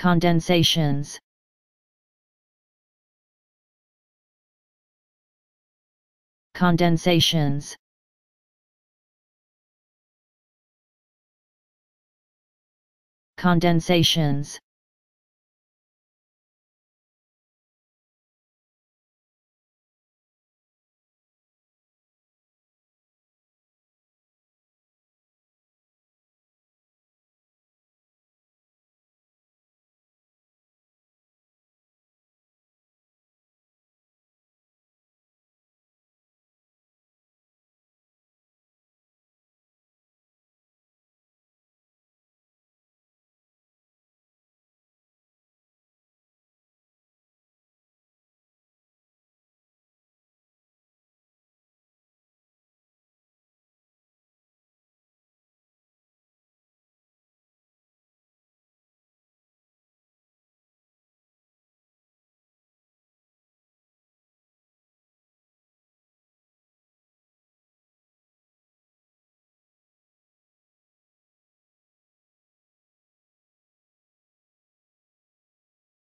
condensations. Condensations. Condensations.